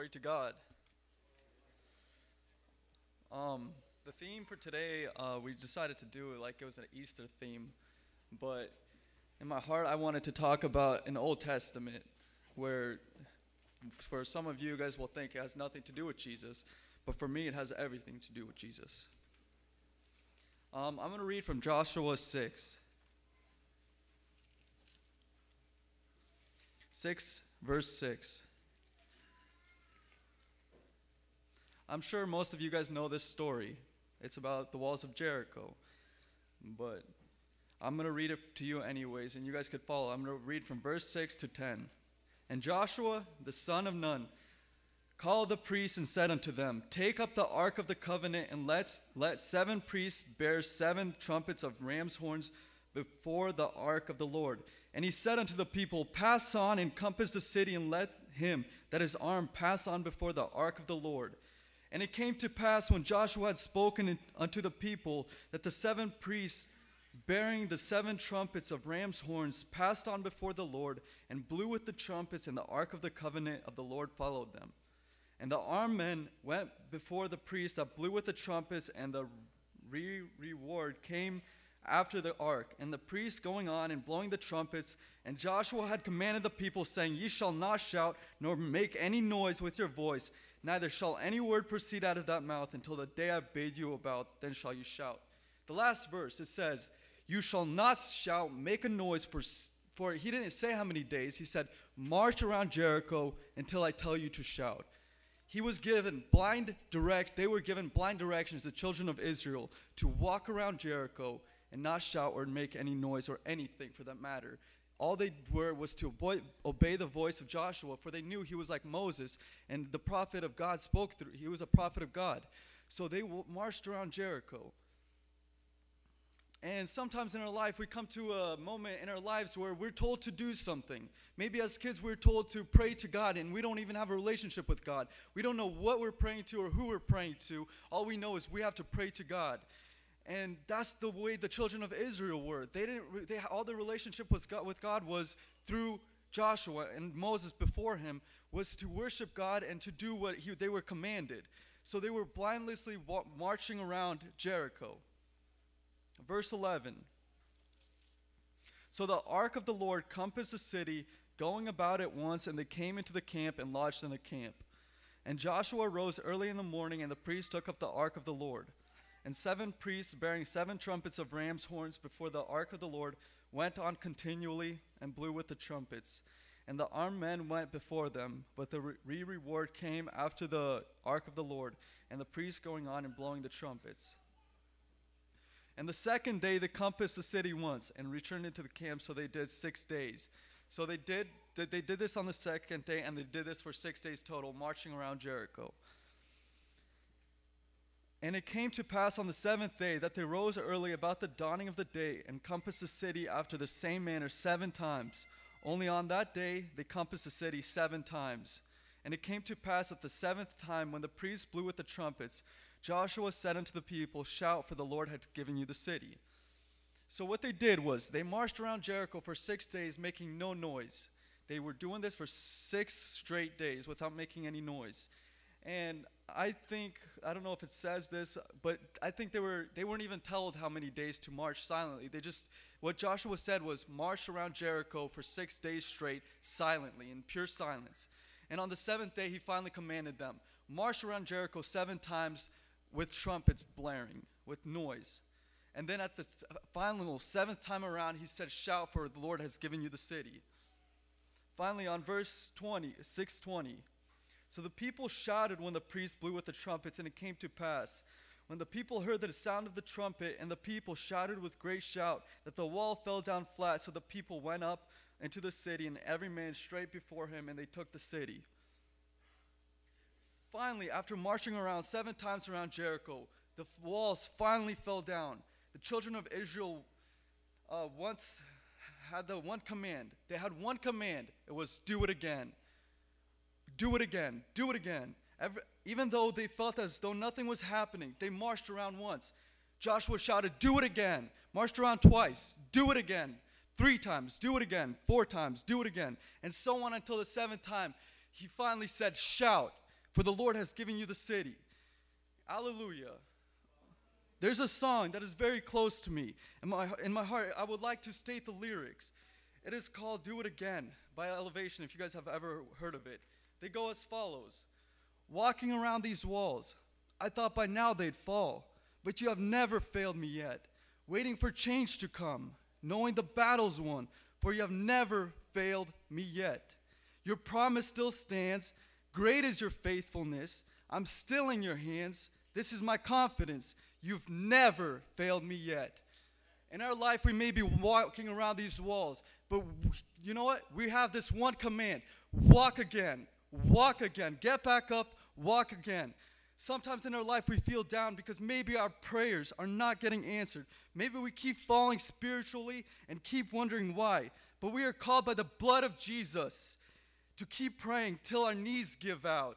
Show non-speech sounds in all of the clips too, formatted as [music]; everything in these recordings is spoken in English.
Glory to God. Um, the theme for today, uh, we decided to do it like it was an Easter theme, but in my heart, I wanted to talk about an Old Testament where, for some of you guys, will think it has nothing to do with Jesus, but for me, it has everything to do with Jesus. Um, I'm going to read from Joshua 6. 6, verse 6. I'm sure most of you guys know this story. It's about the walls of Jericho. But I'm going to read it to you anyways, and you guys could follow. I'm going to read from verse 6 to 10. And Joshua, the son of Nun, called the priests and said unto them, Take up the ark of the covenant, and let's, let seven priests bear seven trumpets of ram's horns before the ark of the Lord. And he said unto the people, Pass on, encompass the city, and let him that is armed pass on before the ark of the Lord. And it came to pass when Joshua had spoken unto the people that the seven priests bearing the seven trumpets of ram's horns passed on before the Lord and blew with the trumpets, and the ark of the covenant of the Lord followed them. And the armed men went before the priests that blew with the trumpets, and the re- reward came after the ark. And the priests going on and blowing the trumpets, and Joshua had commanded the people, saying, Ye shall not shout, nor make any noise with your voice Neither shall any word proceed out of that mouth until the day I bade you about, then shall you shout. The last verse, it says, You shall not shout, make a noise for, for he didn't say how many days. He said, March around Jericho until I tell you to shout. He was given blind direct, they were given blind directions, the children of Israel, to walk around Jericho and not shout or make any noise or anything for that matter all they were was to obey the voice of Joshua, for they knew he was like Moses, and the prophet of God spoke through. He was a prophet of God. So they marched around Jericho. And sometimes in our life, we come to a moment in our lives where we're told to do something. Maybe as kids, we're told to pray to God, and we don't even have a relationship with God. We don't know what we're praying to or who we're praying to. All we know is we have to pray to God. And that's the way the children of Israel were. They didn't. They all their relationship was God, with God was through Joshua and Moses before him was to worship God and to do what he, they were commanded. So they were blindlessly wa- marching around Jericho. Verse 11. So the ark of the Lord compassed the city, going about it once, and they came into the camp and lodged in the camp. And Joshua rose early in the morning, and the priests took up the ark of the Lord. And seven priests bearing seven trumpets of ram's horns before the ark of the Lord went on continually and blew with the trumpets. And the armed men went before them, but the re reward came after the ark of the Lord, and the priests going on and blowing the trumpets. And the second day they compassed the city once and returned into the camp, so they did six days. So they did they did this on the second day, and they did this for six days total, marching around Jericho. And it came to pass on the seventh day that they rose early about the dawning of the day and compassed the city after the same manner seven times. Only on that day they compassed the city seven times. And it came to pass at the seventh time when the priests blew with the trumpets, Joshua said unto the people, Shout, for the Lord hath given you the city. So what they did was they marched around Jericho for six days, making no noise. They were doing this for six straight days without making any noise. And I think I don't know if it says this, but I think they were they weren't even told how many days to march silently. They just what Joshua said was march around Jericho for 6 days straight silently in pure silence. And on the 7th day he finally commanded them, march around Jericho 7 times with trumpets blaring, with noise. And then at the final seventh time around he said shout for the Lord has given you the city. Finally on verse 20, 620 so the people shouted when the priest blew with the trumpets, and it came to pass. When the people heard the sound of the trumpet, and the people shouted with great shout, that the wall fell down flat. So the people went up into the city, and every man straight before him, and they took the city. Finally, after marching around seven times around Jericho, the walls finally fell down. The children of Israel uh, once had the one command. They had one command. It was do it again do it again, do it again. Every, even though they felt as though nothing was happening, they marched around once. Joshua shouted, Do it again. Marched around twice, do it again. Three times, do it again. Four times, do it again. And so on until the seventh time, he finally said, Shout. for the Lord has given you the city. Hallelujah. There's a song that is very close to me. In my, in my heart, I would like to state the lyrics. It is called Do It Again by Elevation, if you guys have ever heard of it. They go as follows Walking around these walls, I thought by now they'd fall, but you have never failed me yet. Waiting for change to come, knowing the battle's won, for you have never failed me yet. Your promise still stands. Great is your faithfulness. I'm still in your hands. This is my confidence. You've never failed me yet. In our life, we may be walking around these walls, but you know what? We have this one command walk again, walk again, get back up, walk again. Sometimes in our life we feel down because maybe our prayers are not getting answered. Maybe we keep falling spiritually and keep wondering why. But we are called by the blood of Jesus to keep praying till our knees give out,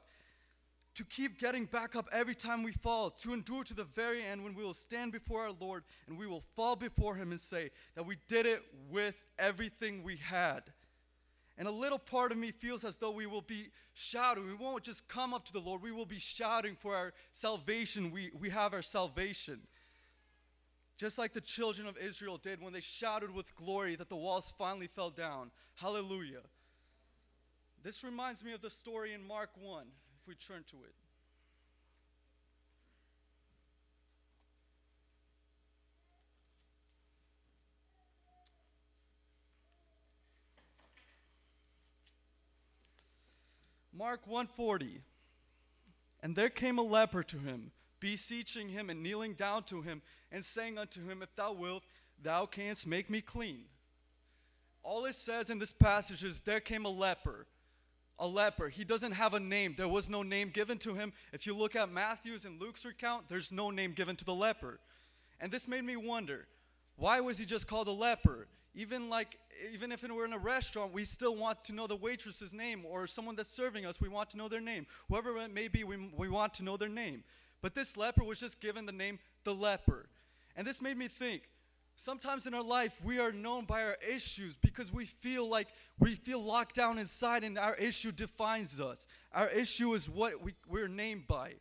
to keep getting back up every time we fall, to endure to the very end when we will stand before our Lord and we will fall before Him and say that we did it with everything we had. And a little part of me feels as though we will be shouting. We won't just come up to the Lord, we will be shouting for our salvation. We, we have our salvation. Just like the children of Israel did when they shouted with glory that the walls finally fell down. Hallelujah. This reminds me of the story in Mark 1, if we turn to it. Mark 140. And there came a leper to him, beseeching him and kneeling down to him, and saying unto him, If thou wilt, thou canst make me clean. All it says in this passage is there came a leper. A leper. He doesn't have a name. There was no name given to him. If you look at Matthew's and Luke's account, there's no name given to the leper. And this made me wonder why was he just called a leper? Even like even if we're in a restaurant, we still want to know the waitress's name or someone that's serving us, we want to know their name. Whoever it may be, we, we want to know their name. But this leper was just given the name the leper. And this made me think sometimes in our life we are known by our issues because we feel like we feel locked down inside and our issue defines us. Our issue is what we, we're named by.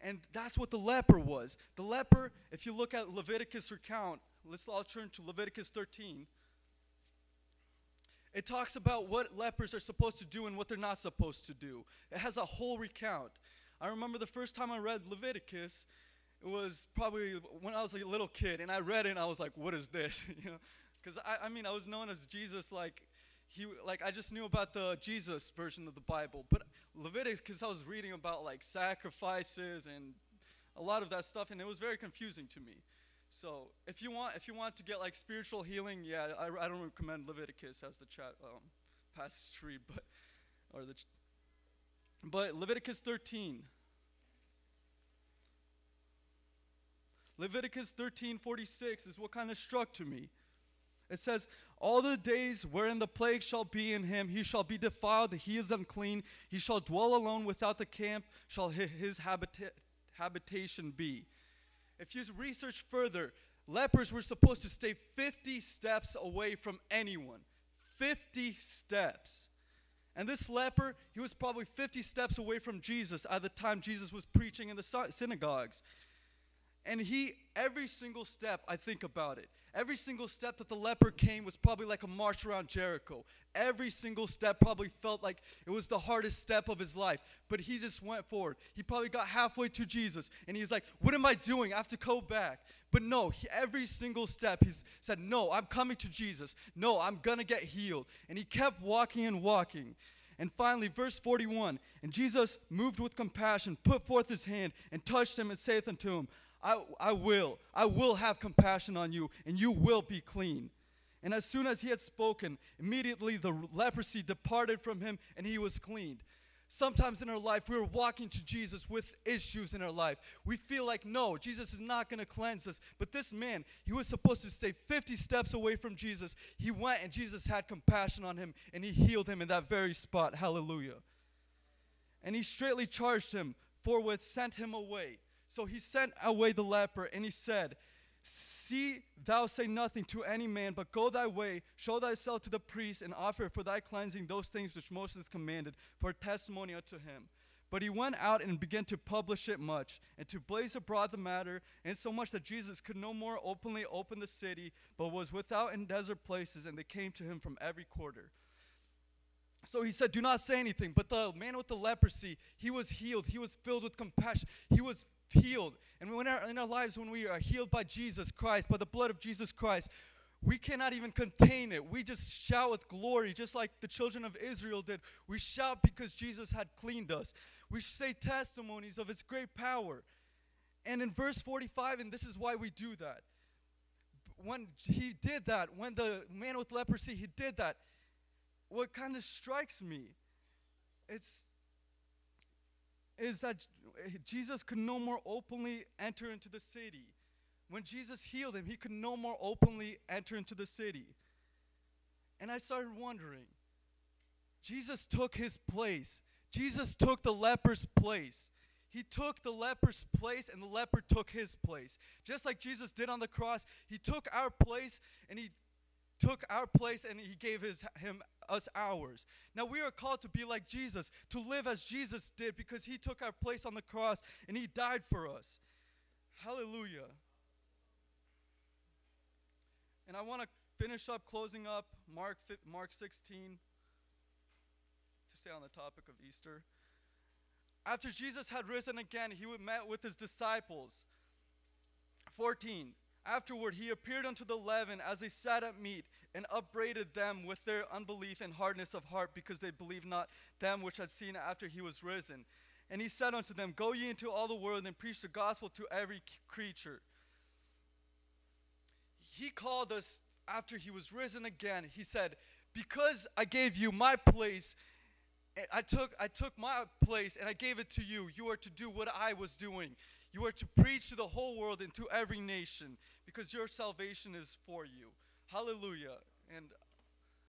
And that's what the leper was. The leper, if you look at Leviticus recount, let's all turn to Leviticus 13 it talks about what lepers are supposed to do and what they're not supposed to do. It has a whole recount. I remember the first time I read Leviticus, it was probably when I was a little kid, and I read it and I was like, "What is this?" [laughs] you know, because I, I mean, I was known as Jesus, like he, like I just knew about the Jesus version of the Bible, but Leviticus, because I was reading about like sacrifices and a lot of that stuff, and it was very confusing to me. So if you want, if you want to get like spiritual healing, yeah, I, I don't recommend Leviticus as the chat um, passage read, but or the. But Leviticus 13. Leviticus 13:46 is what kind of struck to me. It says, All the days wherein the plague shall be in him, he shall be defiled, he is unclean, he shall dwell alone without the camp, shall his habita- habitation be. If you research further, lepers were supposed to stay 50 steps away from anyone. 50 steps. And this leper, he was probably 50 steps away from Jesus at the time Jesus was preaching in the synagogues. And he, every single step, I think about it, every single step that the leper came was probably like a march around Jericho. Every single step probably felt like it was the hardest step of his life. But he just went forward. He probably got halfway to Jesus and he's like, What am I doing? I have to go back. But no, he, every single step, he said, No, I'm coming to Jesus. No, I'm going to get healed. And he kept walking and walking. And finally, verse 41 And Jesus, moved with compassion, put forth his hand and touched him and saith unto him, I, I will, I will have compassion on you, and you will be clean. And as soon as he had spoken, immediately the leprosy departed from him, and he was cleaned. Sometimes in our life, we're walking to Jesus with issues in our life. We feel like, no, Jesus is not going to cleanse us. But this man, he was supposed to stay 50 steps away from Jesus. He went, and Jesus had compassion on him, and he healed him in that very spot. Hallelujah. And he straightly charged him, forthwith sent him away. So he sent away the leper, and he said, See, thou say nothing to any man, but go thy way, show thyself to the priest, and offer for thy cleansing those things which Moses commanded for testimony unto him. But he went out and began to publish it much, and to blaze abroad the matter, insomuch that Jesus could no more openly open the city, but was without in desert places, and they came to him from every quarter. So he said, Do not say anything. But the man with the leprosy, he was healed. He was filled with compassion. He was healed. And when our, in our lives, when we are healed by Jesus Christ, by the blood of Jesus Christ, we cannot even contain it. We just shout with glory, just like the children of Israel did. We shout because Jesus had cleaned us. We say testimonies of his great power. And in verse 45, and this is why we do that. When he did that, when the man with leprosy, he did that, what kind of strikes me it's is that Jesus could no more openly enter into the city. When Jesus healed him, he could no more openly enter into the city. And I started wondering Jesus took his place. Jesus took the leper's place. He took the leper's place and the leper took his place. Just like Jesus did on the cross, he took our place and he took our place and he gave his him us ours. Now we are called to be like Jesus, to live as Jesus did because he took our place on the cross and he died for us. Hallelujah. And I want to finish up closing up Mark Mark 16 to stay on the topic of Easter. After Jesus had risen again, he would met with his disciples. 14 Afterward, he appeared unto the eleven as they sat at meat, and upbraided them with their unbelief and hardness of heart, because they believed not them which had seen after he was risen. And he said unto them, Go ye into all the world and preach the gospel to every creature. He called us after he was risen again. He said, Because I gave you my place, eh, I took, I took my place and I gave it to you. You are to do what I was doing. You are to preach to the whole world and to every nation because your salvation is for you. Hallelujah. And